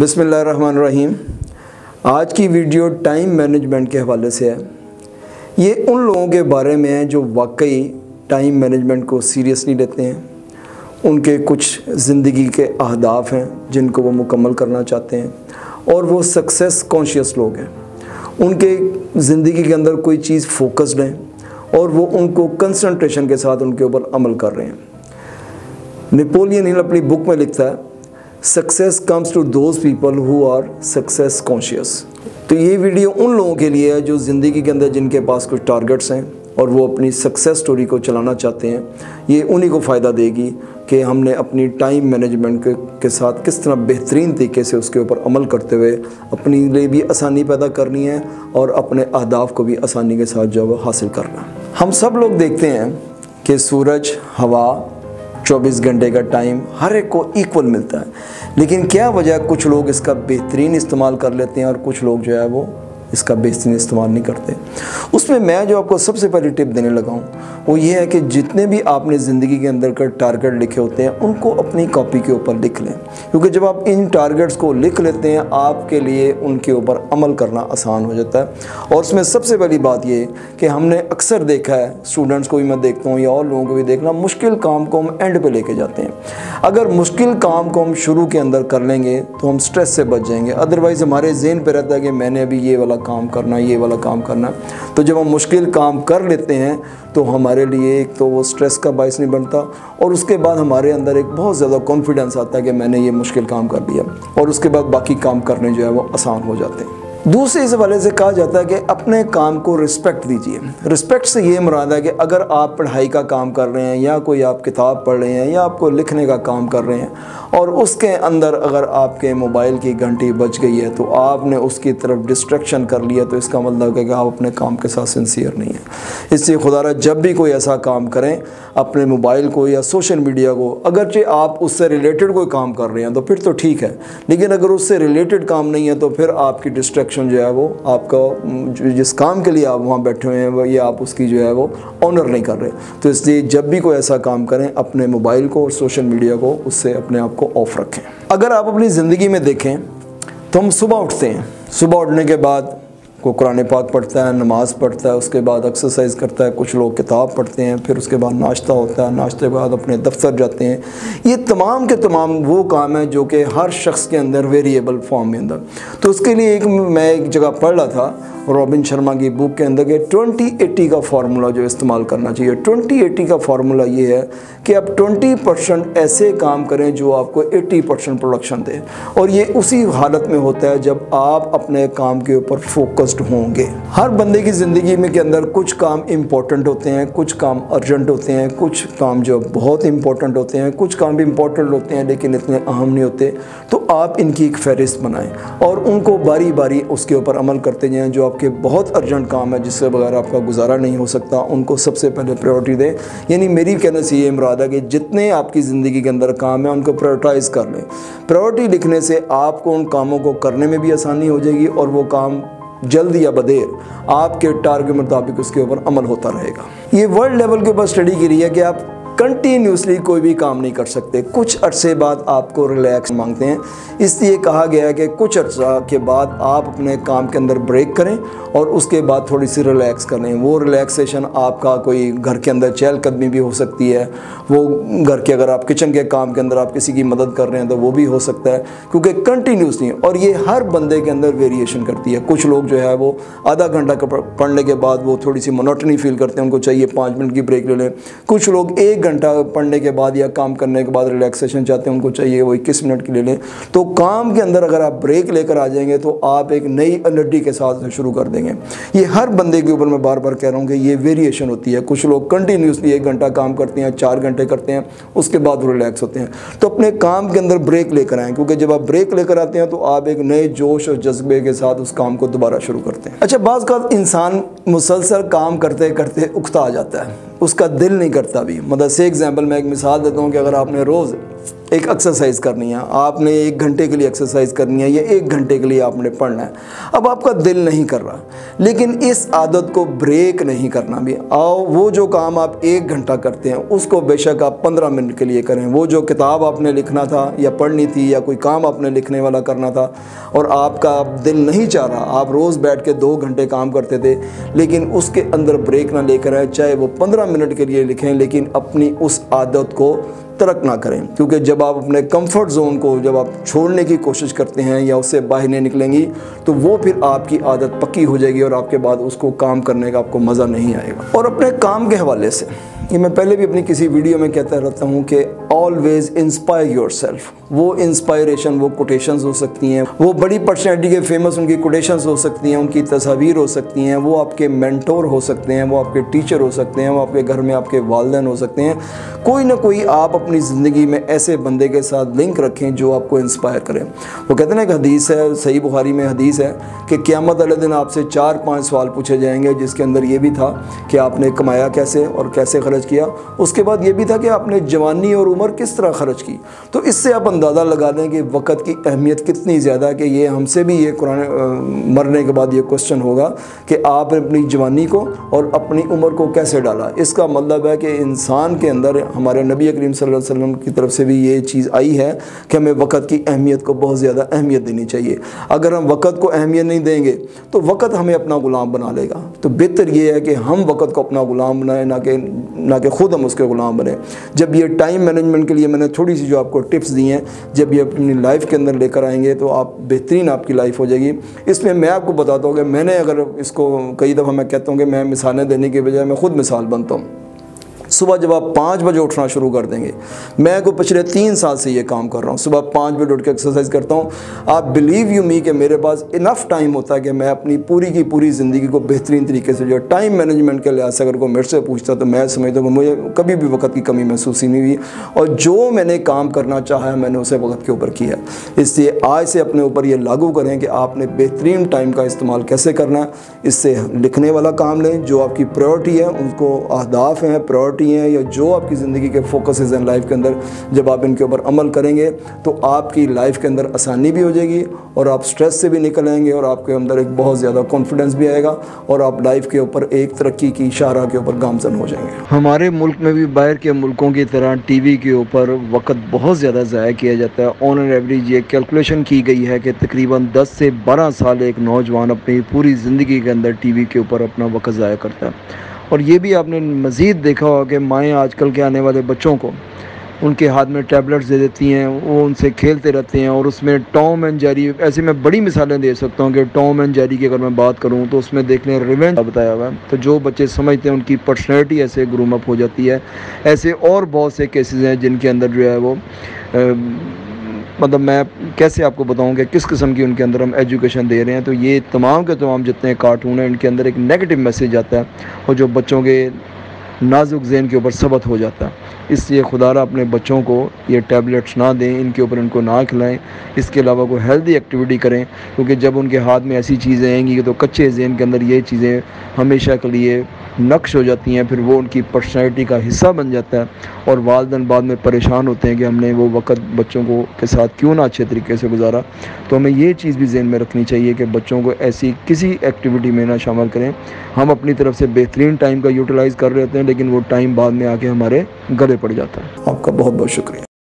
بسم اللہ الرحمن الرحیم۔ آج کی ویڈیو ٹائم مینجمنٹ کے حوالے سے ہے۔ یہ ان لوگوں کے بارے میں ہے جو واقعی ٹائم مینجمنٹ کو سیریسلی لیتے ہیں۔ ان کے کچھ زندگی کے اہداف ہیں جن کو وہ مکمل کرنا چاہتے ہیں اور وہ سکسیس کانشیس لوگ ہیں۔ ان کے زندگی کے اندر کوئی چیز فوکسڈ ہے اور وہ ان کو کنسنٹریشن کے ساتھ ان کے اوپر عمل کر رہے ہیں۔ نپولین ہل اپنی بک میں لکھتا ہے success comes to those people who are success conscious تو یہ ویڈیو ان لوگوں کے لیے ہے جو زندگی کے اندر جن کے پاس کچھ ٹارگٹس ہیں اور وہ اپنی سکسیس سٹوری کو چلانا چاہتے ہیں، یہ انہی کو فائدہ دے گی کہ ہم نے اپنی ٹائم مینجمنٹ کے ساتھ کس طرح بہترین طریقے سے اس کے اوپر عمل کرتے ہوئے اپنی لیے بھی آسانی پیدا کرنی ہے اور اپنے اہداف کو بھی آسانی کے ساتھ جو حاصل کرنا ہم سب لوگ دیکھتے ہیں کہ سورج، ہوا چوبیس گھنٹے کا ٹائم ہر ایک کو ایکول ملتا ہے۔ لیکن کیا وجہ کچھ لوگ اس کا بہترین استعمال کر لیتے ہیں اور کچھ لوگ جو ہے وہ اس کا بہترین استعمال نہیں کرتے۔ اس میں میں جو آپ کو سب سے پہلی ٹپ دینے لگا ہوں، وہ یہ ہے کہ جتنے بھی آپ نے زندگی کے اندر کا ٹارگٹ لکھے ہوتے ہیں، ان کو اپنی کاپی کے اوپر لکھ لیں۔ کیونکہ جب آپ ان ٹارگٹس کو لکھ لیتے ہیں، آپ کے لیے ان کے اوپر عمل کرنا آسان ہو جاتا ہے۔ اور اس میں سب سے پہلی بات یہ کہ ہم نے اکثر دیکھا ہے اسٹوڈنٹس کو بھی میں دیکھتا ہوں یا اور لوگوں کو بھی دیکھنا، مشکل کام کو ہم اینڈ پہ لے کے جاتے ہیں۔ اگر مشکل کام کو ہم شروع کے اندر کر لیں گے، تو ہم سٹریس سے بچ جائیں گے۔ ادروائز ہمارے ذہن پہ رہتا ہے کہ میں نے ابھی یہ والا کام کرنا، یہ والا کام کرنا۔ تو جب ہم مشکل کام کر لیتے ہیں، تو ہمارے لیے ایک تو وہ سٹریس کا باعث نہیں بنتا۔ اور اس کے بعد ہمارے اندر ایک بہت زیادہ کانفیڈنس آتا ہے کہ میں نے یہ مشکل کام کر دیا اور اس کے بعد باقی کام کرنے جو ہے وہ آسان ہو جاتے ہیں۔ دوسرے اس حوالے سے کہا جاتا ہے کہ اپنے کام کو رسپیکٹ دیجیے رسپیکٹ سے یہ مراد ہے کہ اگر آپ پڑھائی کا کام کر رہے ہیں یا کوئی آپ کتاب پڑھ رہے ہیں یا آپ کو لکھنے کا کام کر رہے ہیں اور اس کے اندر اگر آپ کے موبائل کی گھنٹی بچ گئی ہے تو آپ نے اس کی طرف ڈسٹریکشن کر لیا تو اس کا مطلب ہے کہ آپ اپنے کام کے ساتھ سنسیئر نہیں ہیں۔ اس لیے خدا رہا جب بھی کوئی ایسا کام کریں، اپنے موبائل کو یا سوشل میڈیا کو، اگرچہ آپ اس سے ریلیٹڈ کوئی کام کر رہے ہیں تو پھر تو ٹھیک ہے، لیکن اگر اس سے ریلیٹڈ کام نہیں ہے تو پھر آپ کی ڈسٹریکشن جو ہے وہ آپ کا جس کام کے لیے آپ وہاں بیٹھے ہوئے ہیں، وہ یہ آپ اس کی جو ہے وہ آنر نہیں کر رہے۔ تو اس لیے جب بھی کوئی ایسا کام کریں، اپنے موبائل کو اور سوشل میڈیا کو اس سے اپنے آپ کو آف رکھیں۔ اگر آپ اپنی زندگی میں دیکھیں، تو ہم صبح اٹھتے ہیں۔ صبح اٹھنے کے بعد وہ قرآن پاک پڑھتا ہے، نماز پڑھتا ہے، اس کے بعد ایکسرسائز کرتا ہے، کچھ لوگ کتاب پڑھتے ہیں، پھر اس کے بعد ناشتہ ہوتا ہے، ناشتے کے بعد اپنے دفتر جاتے ہیں۔ یہ تمام کے تمام وہ کام ہیں جو کہ ہر شخص کے اندر ویریبل فارم میں اندر۔ تو اس کے لیے ایک میں ایک جگہ پڑھ رہا تھا رابن شرما کی بک کے اندر کہ ٹونٹی ایٹی کا فارمولا جو استعمال کرنا چاہیے۔ ٹونٹی ایٹی کا فارمولا یہ ہے کہ آپ ٹونٹی پرسنٹ ایسے کام کریں جو آپ کو ایٹی پرسنٹ پروڈکشن دے۔ اور یہ اسی حالت میں ہوتا ہے جب آپ اپنے کام کے اوپر فوکسڈ ہوں گے۔ ہر بندے کی زندگی میں کے اندر کچھ کام امپورٹنٹ ہوتے ہیں، کچھ کام ارجنٹ ہوتے ہیں، کچھ کام جو بہت امپورٹنٹ ہوتے ہیں، کچھ کام بھی امپورٹنٹ ہوتے ہیں لیکن اتنے اہم نہیں ہوتے۔ تو آپ ان کی ایک فہرست بنائیں اور ان کو باری باری اس کے اوپر عمل کرتے جائیں جو آپ کہ بہت ارجنٹ کام ہے، جس سے بغیر آپ کا گزارا نہیں ہو سکتا، ان کو سب سے پہلے پریورٹی دیں۔ یعنی میری کہنے سے یہ مراد ہے کہ جتنے آپ کی زندگی کے اندر کام ہیں، ان کو پریورٹائز کر لیں۔ پریورٹی لکھنے سے آپ کو ان کاموں کو کرنے میں بھی آسانی ہو جائے گی اور وہ کام جلد یا بدیر آپ کے ٹارگٹ مطابق اس کے اوپر عمل ہوتا رہے گا۔ یہ ورلڈ لیول کے اوپر اسٹڈی کی رہی ہے کہ آپ کنٹینیوسلی کوئی بھی کام نہیں کر سکتے۔ کچھ عرصے بعد آپ کو ریلیکس مانگتے ہیں۔ اس لیے کہا گیا ہے کہ کچھ عرصہ کے بعد آپ اپنے کام کے اندر بریک کریں اور اس کے بعد تھوڑی سی ریلیکس کریں وہ ریلیکسیشن آپ کا کوئی گھر کے اندر چہل قدمی بھی ہو سکتی ہے۔ وہ گھر کے اگر آپ کچن کے کام کے اندر آپ کسی کی مدد کر رہے ہیں تو وہ بھی ہو سکتا ہے۔ کیونکہ کنٹینیوس نہیں اور یہ ہر بندے کے اندر ویریشن کرتی ہے۔ کچھ لوگ جو ہے وہ آدھا گھنٹہ پڑھنے کے بعد وہ تھوڑی سی منوٹنی فیل کرتے ہیں۔ ان کو چاہیے پانچ منٹ کی بریک لے لیں۔ کچھ لوگ ایک گھنٹہ پڑھنے کے بعد یا کام کرنے کے بعد ریلیکسیشن چاہتے ہیں، ان کو چاہیے وہ اکیس منٹ کی لے لیں۔ تو کام کے اندر اگر آپ بریک لے کر آ جائیں گے تو آپ ایک نئی انرجی کے ساتھ شروع کر دیں گے۔ یہ ہر بندے کے اوپر میں بار بار کہہ رہا ہوں کہ یہ ویریشن ہوتی ہے۔ کچھ لوگ کنٹینیوسلی ایک گھنٹہ کام کرتے ہیں، چار گھنٹے کرتے ہیں، اس کے بعد وہ ریلیکس ہوتے ہیں۔ تو اپنے کام کے اندر بریک لے کر آئیں۔ کیونکہ جب آپ بریک لے کر آتے ہیں تو آپ ایک نئے جوش اور جذبے کے ساتھ اس کام کو دوبارہ شروع کرتے ہیں۔ اچھا بعض کا انسان مسلسل کام کرتے کرتے اکتا آ جاتا ہے۔ اس کا دل نہیں کرتا بھی۔ مطلب سے ایگزامپل میں ایک مثال دیتا ہوں کہ اگر آپ نے روز ایک ایکسرسائز کرنی ہے۔ آپ نے ایک گھنٹے کے لیے ایکسرسائز کرنی ہے یا ایک گھنٹے کے لیے آپ نے پڑھنا ہے۔ اب آپ کا دل نہیں کر رہا۔ لیکن اس عادت کو بریک نہیں کرنا بھی۔ آؤ، وہ جو کام آپ ایک گھنٹہ کرتے ہیں، اس کو بے شک آپ پندرہ منٹ کے لیے کریں۔ وہ جو کتاب آپ نے لکھنا تھا یا پڑھنی تھی یا کوئی کام آپ نے لکھنے والا کرنا تھا، اور آپ کا دل نہیں چاہ رہا۔ آپ روز بیٹھ کے دو گھنٹے کام کرتے تھے، لیکن اس کے اندر بریک نہ لے کر آئے۔ چاہے وہ پندرہ منٹ کے لیے لکھیں، لیکن اپنی اس عادت کو ترک نہ کریں، کیونکہ جب آپ اپنے کمفرٹ زون کو جب آپ چھوڑنے کی کوشش کرتے ہیں یا اس سے باہر نہیں نکلیں گی، تو وہ پھر آپ کی عادت پکی ہو جائے گی اور آپ کے بعد اس کو کام کرنے کا آپ کو مزہ نہیں آئے گا۔ اور اپنے کام کے حوالے سے یہ میں پہلے بھی اپنی کسی ویڈیو میں کہتا رہتا ہوں کہ آلویز انسپائر یور سیلف وہ انسپائریشن وہ کوٹیشنز ہو سکتی ہیں. وہ بڑی پرسنالٹی کے فیمس ان کی کوٹیشنز ہو سکتی ہیں، ان کی تصاویر ہو سکتی ہیں، وہ آپ کے مینٹور ہو سکتے ہیں، وہ آپ کے ٹیچر ہو سکتے ہیں، وہ آپ کے گھر میں آپ کے والدین ہو سکتے ہیں. کوئی نہ کوئی آپ اپنی زندگی میں ایسے بندے کے ساتھ لنک رکھیں جو آپ کو انسپائر کریں. وہ کہتے ہیں کہ حدیث ہے، صحیح بخاری میں حدیث ہے کہ قیامت علیہ دن آپ سے چار پانچ سوال پوچھے جائیں گے، جس کے اندر یہ بھی تھا کہ آپ نے کمایا کیسے اور کیسے خرچ کیا، اس کے بعد یہ بھی تھا کہ آپ نے جوانی اور عمر کس طرح خرچ کی۔ تو اس سے آپ اندازہ لگا دیں کہ وقت کی اہمیت کتنی زیادہ کہ یہ ہم سے بھی یہ قرآن مرنے کے بعد یہ کوشچن ہوگا کہ آپ نے اپنی جوانی کو اور اپنی عمر کو کیسے ڈالا۔ اس کا مطلب ہے کہ انسان کے اندر ہمارے نبی کریم صلی اللہ علیہ وسلم کی طرف سے بھی یہ چیز آئی ہے کہ ہمیں وقت کی اہمیت کو بہت زیادہ اہمیت دینی چاہیے۔ اگر ہم وقت کو اہمیت نہیں دیں گے تو وقت ہمیں اپنا غلام بنا لے گا۔ تو بہتر یہ ہے کہ ہم وقت کو اپنا غلام بنائیں، نہ کہ نہ کہ خود ہم اس کے غلام بنے۔ جب یہ ٹائم مینجمنٹ کے لیے میں نے تھوڑی سی جو آپ کو ٹپس دی ہیں، جب یہ اپنی لائف کے اندر لے کر آئیں گے تو آپ بہترین آپ کی لائف ہو جائے گی۔ اس میں میں آپ کو بتاتا ہوں کہ میں نے اگر اس کو، کئی دفعہ میں کہتا ہوں کہ میں مثالیں دینے کے بجائے میں خود مثال بنتا ہوں۔ صبح جب آپ پانچ بجے اٹھنا شروع کر دیں گے، میں کو پچھلے تین سال سے یہ کام کر رہا ہوں۔ صبح پانچ بجے اٹھ کے ایکسرسائز کرتا ہوں۔ آپ بلیو یو می کہ میرے پاس انف ٹائم ہوتا ہے کہ میں اپنی پوری کی پوری زندگی کو بہترین طریقے سے جو ٹائم مینجمنٹ کے لحاظ سے اگر کوئی میرے سے پوچھتا تو میں سمجھتا ہوں کہ مجھے کبھی بھی وقت کی کمی محسوس ہی نہیں ہوئی۔ اور جو میں نے کام کرنا چاہا ہے، میں نے اسے وقت کے اوپر کیا اس لیے آج سے اپنے اوپر یہ لاگو کریں کہ آپ نے بہترین ٹائم کا استعمال کیسے کرنا ہے۔ اس سے لکھنے والا کام لیں، جو آپ کی پرائورٹی ہے، ان کو اہداف ہیں پرائورٹی ہیں یا جو آپ کی زندگی کے فوکسز ہیں لائف کے اندر جب آپ ان کے اوپر عمل کریں گے تو آپ کی لائف کے اندر آسانی بھی ہو جائے گی اور آپ سٹریس سے بھی نکل آئیں گے اور آپ کے اندر ایک بہت زیادہ کانفیڈنس بھی آئے گا اور آپ لائف کے اوپر ایک ترقی کی شاہراہ کے اوپر گامزن ہو جائیں گے۔ ہمارے ملک میں بھی باہر کے ملکوں کی طرح ٹی وی کے اوپر وقت بہت زیادہ ضائع کیا جاتا ہے۔ آن اینڈ ایوریج یہ کیلکولیشن کی گئی ہے کہ تقریباً دس سے بارہ سال ایک نوجوان اپنی پوری زندگی کے اندر ٹی وی کے اوپر اپنا وقت ضائع کرتا ہے۔ اور یہ بھی آپ نے مزید دیکھا ہوگا کہ مائیں آج کل کے آنے والے بچوں کو، ان کے ہاتھ میں ٹیبلٹس دے دیتی ہیں، وہ ان سے کھیلتے رہتے ہیں اور اس میں ٹام اینڈ جیری ایسے میں بڑی مثالیں دے سکتا ہوں کہ ٹام اینڈ جیری کی اگر میں بات کروں تو اس میں دیکھ لیں ریونٹ بتایا ہوا ہے۔ تو جو بچے سمجھتے ہیں ان کی پرسنالٹی ایسے گروم اپ ہو جاتی ہے، ایسے اور بہت سے کیسز ہیں جن کے اندر جو ہے وہ مطلب میں کیسے آپ کو بتاؤں کہ کس قسم کی ان کے اندر ہم ایجوکیشن دے رہے ہیں؟ تو یہ تمام کے تمام جتنے کارٹون ہیں، ان کے اندر ایک نیگیٹو میسیج آتا ہے اور جو بچوں کے نازک ذہن کے اوپر ثبت ہو جاتا ہے۔ اس لیے خدا را اپنے بچوں کو یہ ٹیبلٹس نہ دیں، ان کے اوپر ان کو نہ کھلائیں۔ اس کے علاوہ کوئی ہیلدی ایکٹیویٹی کریں، کیونکہ جب ان کے ہاتھ میں ایسی چیزیں آئیں گی تو کچے ذہن کے اندر یہ چیزیں ہمیشہ کے لیے نقش ہو جاتی ہیں، پھر وہ ان کی پرسنالٹی کا حصہ بن جاتا ہے اور والدین بعد میں پریشان ہوتے ہیں کہ ہم نے وہ وقت بچوں کو کے ساتھ کیوں نہ اچھے طریقے سے گزارا۔ تو ہمیں یہ چیز بھی ذہن میں رکھنی چاہیے کہ بچوں کو ایسی کسی ایکٹیویٹی میں نہ شامل کریں۔ ہم اپنی طرف سے بہترین ٹائم کا یوٹیلائز کر رہے ہوتے ہیں، لیکن وہ ٹائم بعد میں آ کے ہمارے گلے پڑ جاتا ہے۔ آپ کا بہت بہت شکریہ۔